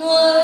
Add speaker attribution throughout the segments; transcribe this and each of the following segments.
Speaker 1: 我。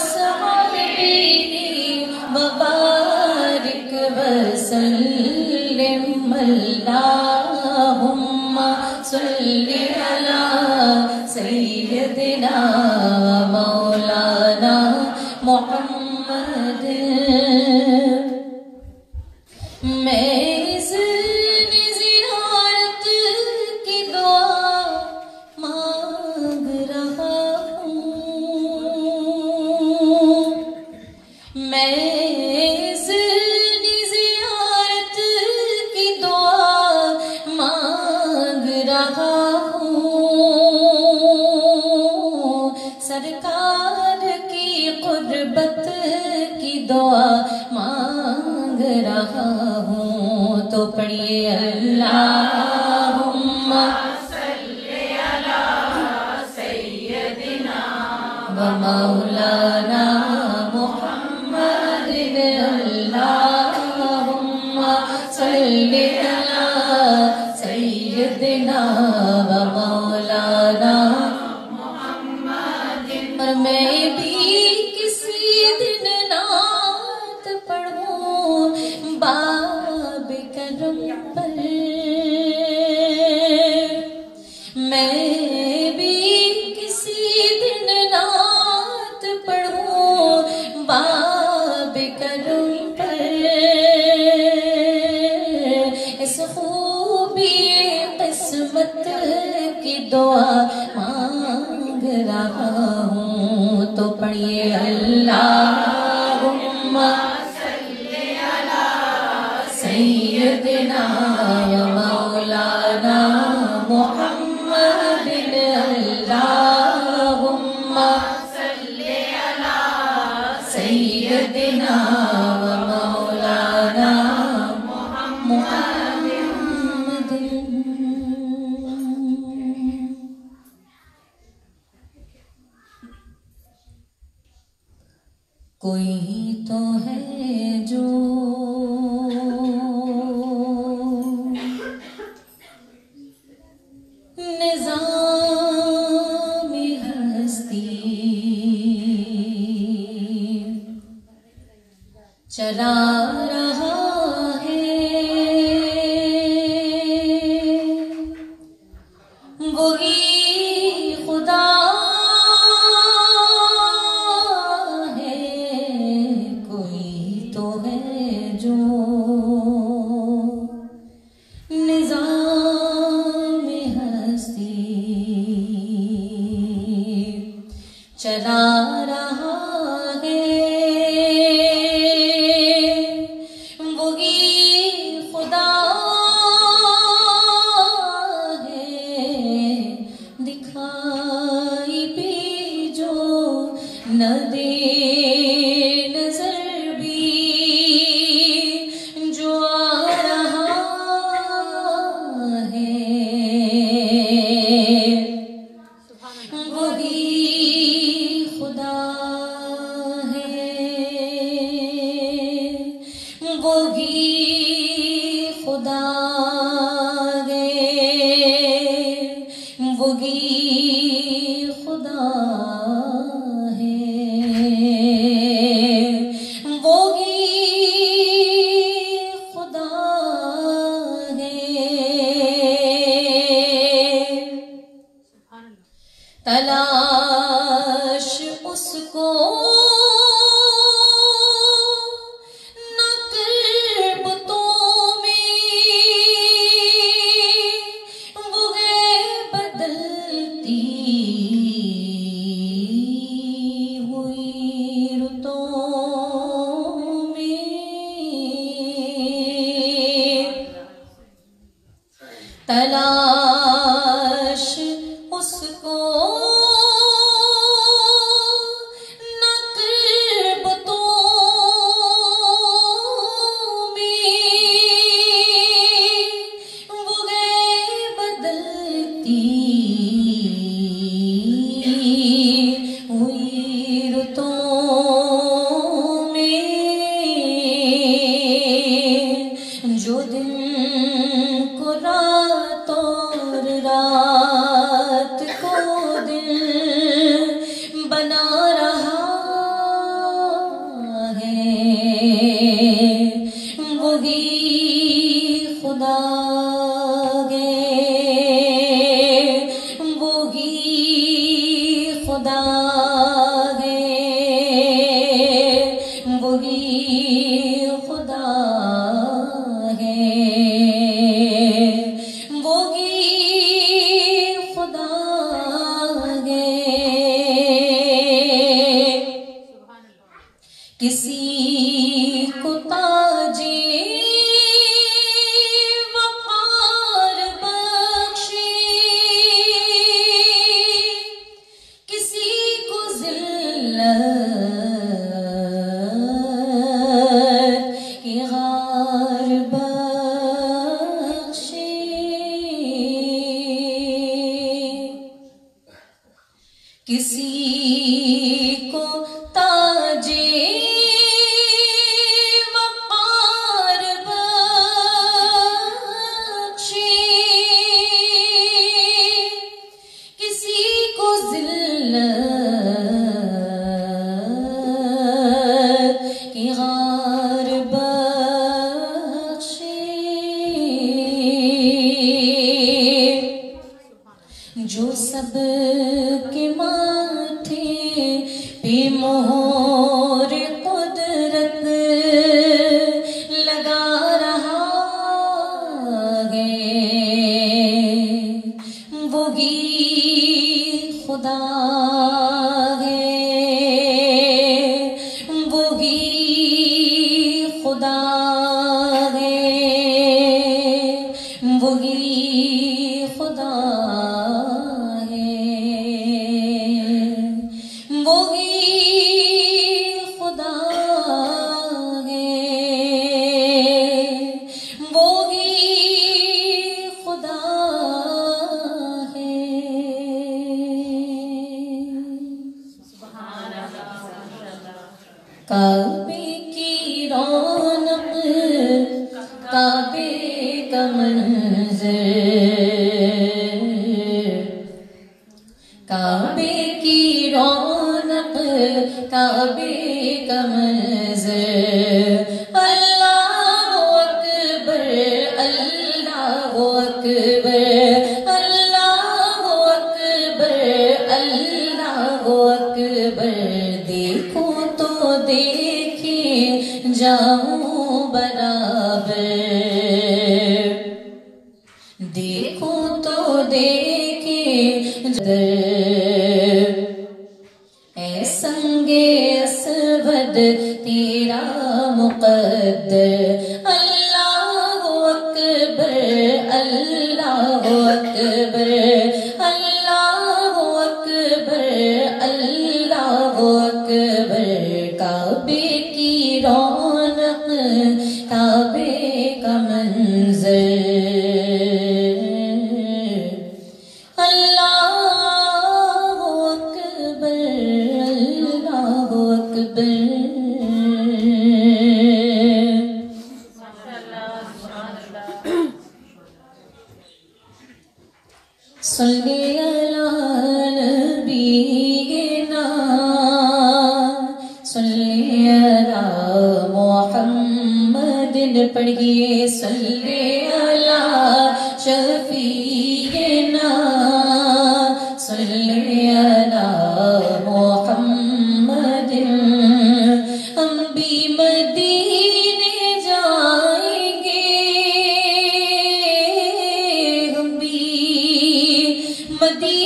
Speaker 1: அப்படியே அல்லா Hallelujah. कोई ही तो है जो। निज़ाम हस्ती। चला 나 परवरदी को तो देखे जाऊँ बराबर। Bati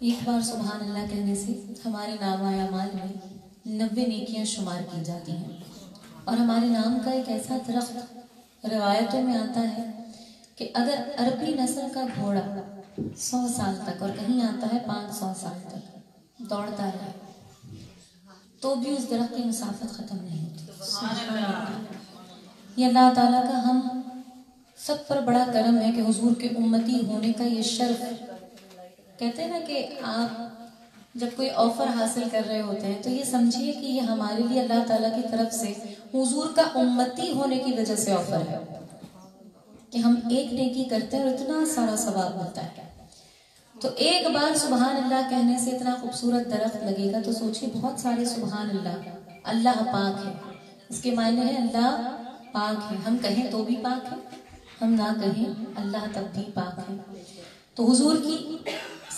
Speaker 1: एक बार सुबहान कहने से हमारे नाम आयामाल नब्बे नेकियाँ शुमार की जाती है और हमारे नाम का एक ऐसा दरख्त रवायतों में आता है कि अगर अरबी नस्ल का घोड़ा सौ साल तक और कहीं आता है पाँच सौ साल तक दौड़ता रहे तो भी उस दरख्त की मुसाफत ख़त्म नहीं होती। ये अल्लाह ताला का हम सब पर बड़ा करम है कि हुजूर के उम्मती होने का ये शर्फ, कहते हैं ना कि आप जब कोई ऑफ़र हासिल कर रहे होते हैं तो ये समझिए कि ये हमारे लिए अल्लाह ताला की तरफ़ से हुजूर का उम्मती होने की वजह से ऑफ़र है कि हम एक नेकी करते हैं और इतना सारा सवाब मिलता है। तो एक बार सुबहान अल्लाह कहने से इतना खूबसूरत दरख्त लगेगा तो सोचिए बहुत सारे सुबहान अल्लाह अल्लाह पाक है। इसके मायने है अल्लाह पाक है। हम कहें तो भी पाक है, हम ना कहें अल्लाह तब भी पाक है। तो हुजूर की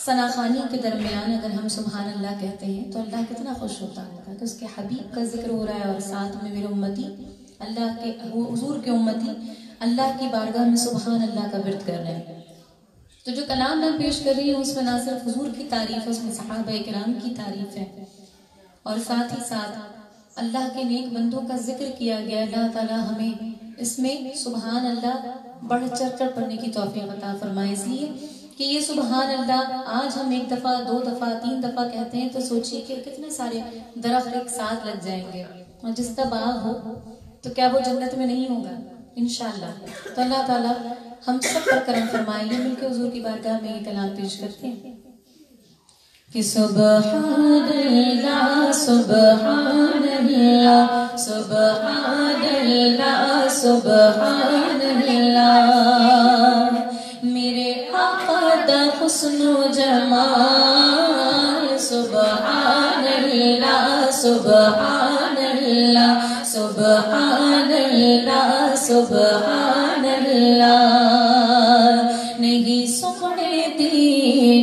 Speaker 1: सनाखानी के दरमियान अगर हम सुबहान अल्लाह कहते हैं तो अल्लाह कितना खुश होता होगा कि उसके हबीब का ज़िक्र हो रहा है और साथ में मेरे उम्मती, अल्लाह के हुजूर के उम्मती, अल्लाह की बारगाह में सुबहान अल्लाह का विरत कर रहे हैं। तो जो कलाम मैं पेश कर रही हूँ, उसमें ना सिर्फ़ हजूर की तारीफ़ है, उसमें सहाब कराम की तारीफ़ है। और साथ ही साथ अल्लाह के नेक बंदों का ज़िक्र किया गया अल्लाह ताला हमें इसमें सुबहान अल्लाह बढ़ चढ़ कर पढ़ने की तोफ़ी बता फरमाए। इसलिए कि ये सुबहान अल्लाह आज हम एक दफ़ा, दो दफ़ा, तीन दफ़ा कहते हैं तो सोचिए कि कितने सारे दरख्त एक साथ लग जाएँगे। और जिसका बाग हो तो क्या वो जन्नत में नहीं होगा? इनशाला तो अल्लाह ताला हम सब पर करम फरमाइए मिलकर हजूर की बारगाह में ये कलाम पेश करते हैं। कि सुबहानल्लाह सुबहानल्लाह सुबहानल्लाह सुबहानल्लाह। हुस्न जमाल सुबहानल्लाह सुबहानल्लाह सुबहानल्लाह सुबहानल्लाह। नहीं सोने दी,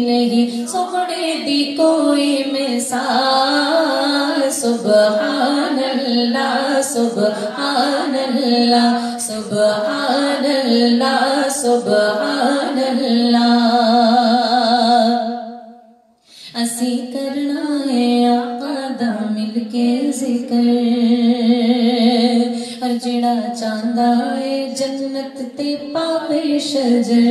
Speaker 1: नहीं सोने दी कोई मिसाल। सुबहानल्लाह सुबहानल्लाह सुबहानल्लाह सुबहानल्लाह। जन्नत ते पावे शजर।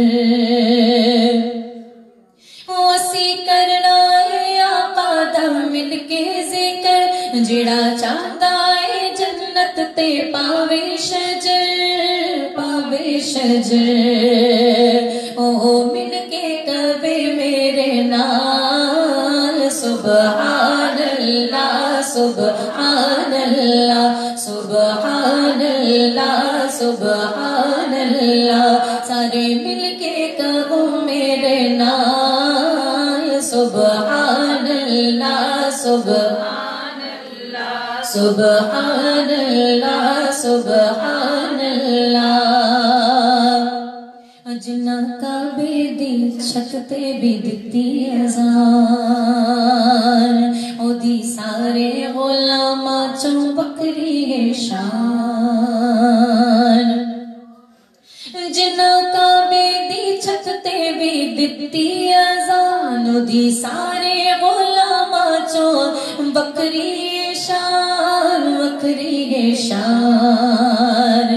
Speaker 1: असी करना है आका दा मिलके ज़िक्र। जेड़ा चांदा है जन्नत ते पावे शजर पावे शजर। ओ मिलके कवे मेरे नाल सुबहान अल्लाह सुबहान अल्लाह सुबहान अल्लाह अल्लाह सारे मिलके कहो मेरे नाल सुबहान अल्लाह सुबहान सुबहान अल्लाह सुबहान अल्लाह जिन्ना काबे दी छत ते भी दित्ती अजान ओदी सारे गुलामां चों बकरी है शान। दित्ती अजान ओदी सारे गुलामां चों बकरी शान बकरी शान।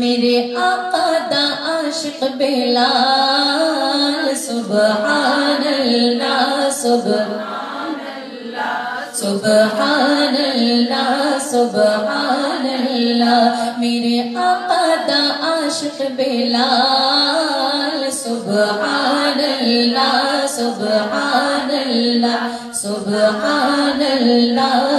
Speaker 1: मेरे आका दा आशिक बेलाल सुबहान अल्लाह सुबहान सुबहान अल्लाह सुबहान अल्लाह मेरे आका दा आशिक बेलाल अल्लाह सुबहान अल्लाह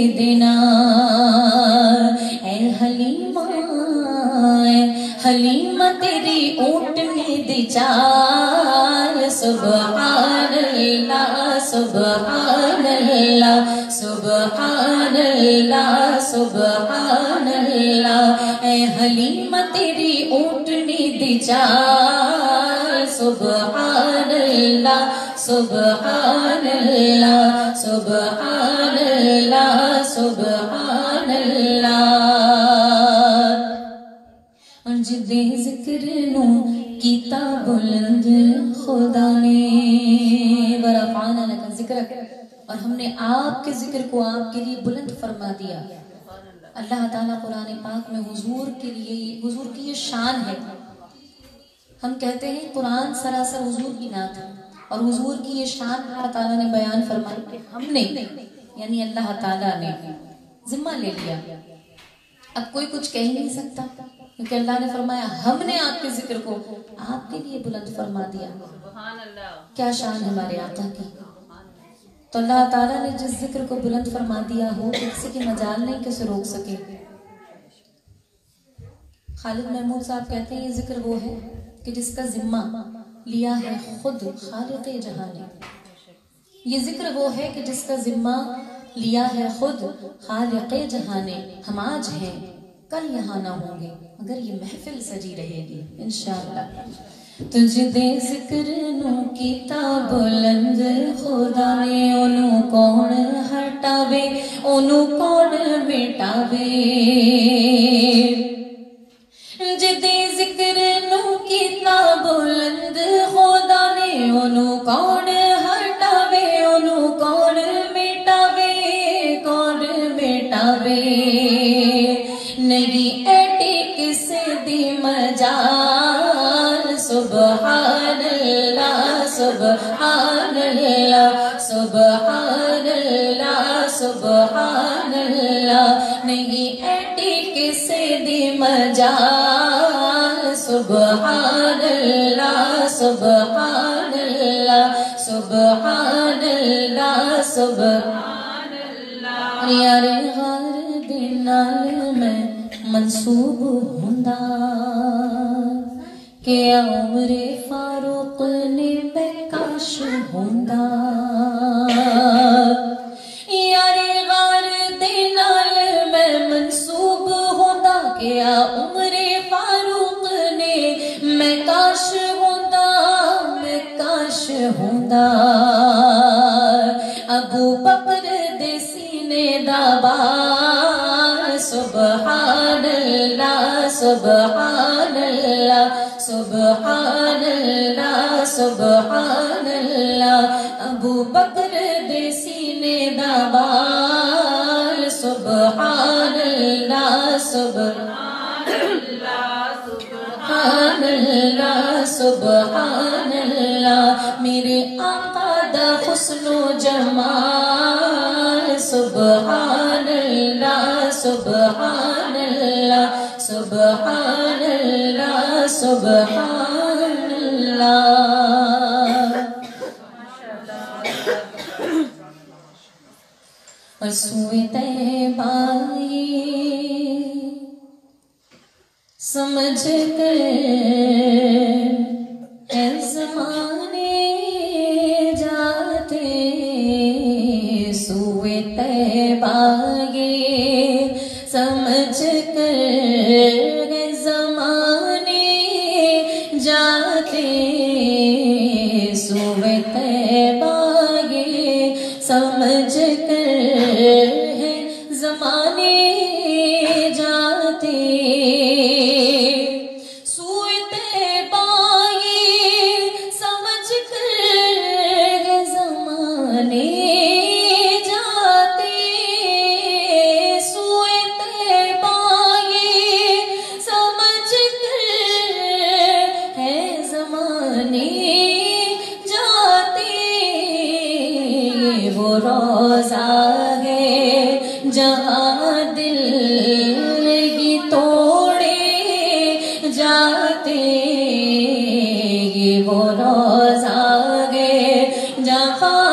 Speaker 1: ठगरी के देना ए हलीमा ए हलीमा, तेरी ऊँटनी दी चाल। सुबहान अल्लाह सुबहान अल्लाह सुबहान अल्लाह सुबहान अल्लाह ए हलीमा, तेरी ऊँटनी दी चाल। सुबहान अल्लाह सुबहान अल्लाह सुबहान अल्लाह सुबहान अल्लाह जिदे ज़िक्र नु कीता बुलंद खुदा ने। वरफाना लका ज़िक्र। और हमने आपके ज़िक्र को आपके लिए बुलंद फरमा दिया। अल्लाह ताला कुरान पाक में हुजूर के लिए हुजूर की ये शान है। हम कहते हैं कुरान सरासर हुजूर की नात है। और हुजूर की ये शान अल्लाह ताला ने बयान फरमाई कि हमने यानी अल्लाह ताला ने जिम्मा ले लिया। अब कोई कुछ कह ही नहीं सकता क्योंकि अल्लाह ने फरमाया हमने आपके ज़िक्र को आपके लिए बुलंद फरमा दिया। क्या शान हमारे आका की? तो अल्लाह ताला ने जिस ज़िक्र को बुलंद फरमा दिया हो किसी की मजाल नहीं कैसे रोक सके। खालिद महमूद साहब कहते हैं ये ज़िक्र वो है कि जिसका जिम्मा लिया है खुद खालिक जहाँ ने ये ज़िक्र वो है कि जिसका जिम्मा लिया है खुद खालिक जहाँ ने हम आज हैं, कल यहाँ ना होंगे अगर ये महफिल सजी रहेगी इंशाअल्लाह तुझ दे ज़िक्र नु कीता बुलंद खुदा ने ओनु कौन हटावे ओनु कौन मिटावे। जिदे ज़िक्र कौन हटावे, ओनु कौन मिटावे कौन मिटावे? नहीं एटी किसे दी मजाल सुबहान अल्लाह सुबहान अल्लाह सुबहान अल्लाह सुबहान अल्लाह नहीं एटी किसे दी मजाल सुबहान अल्लाह सुबहान अल्लाह यारे गार दे नाल मैं मनसूब हुंदा। फारूक ने बेकाश हुंदा। यारे गार दे नाल मैं मनसूब हुंदा। कि उमरे अबू बकर दे सीने दा बार। सुबहान अल्लाह सुबहान अल्लाह सुबहान अल्लाह सुबहान अल्लाह अबू अल्लाह सुबहान सुबहान अल्लाह सुबहान अल्लाह मेरे दा हुस्नो जमाल सुबहान अल्लाह सुबहान अल्लाह सुबहान अल्लाह सुबहान अल्लाह और सुए तैबाई समझ तैबागे समझ कर है जमाने जाते सुए तैबागे समझ कर जहाँ दिल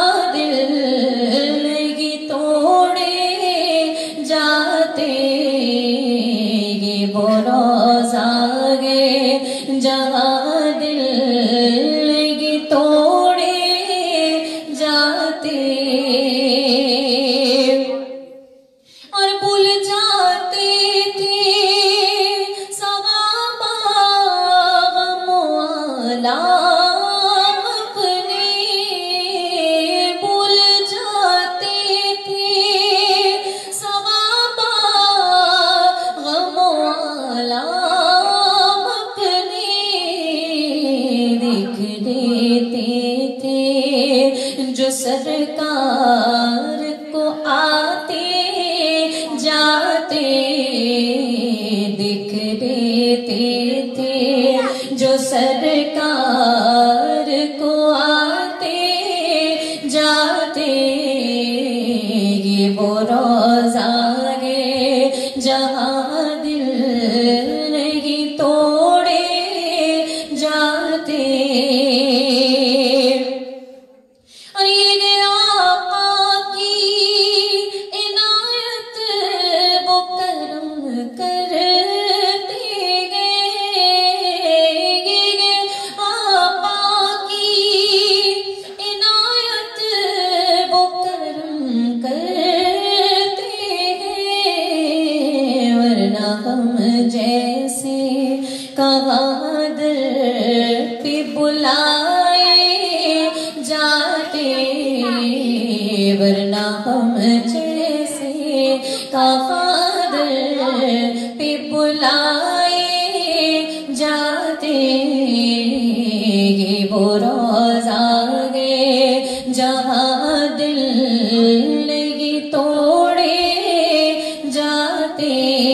Speaker 1: देख लेते थे जो सरकार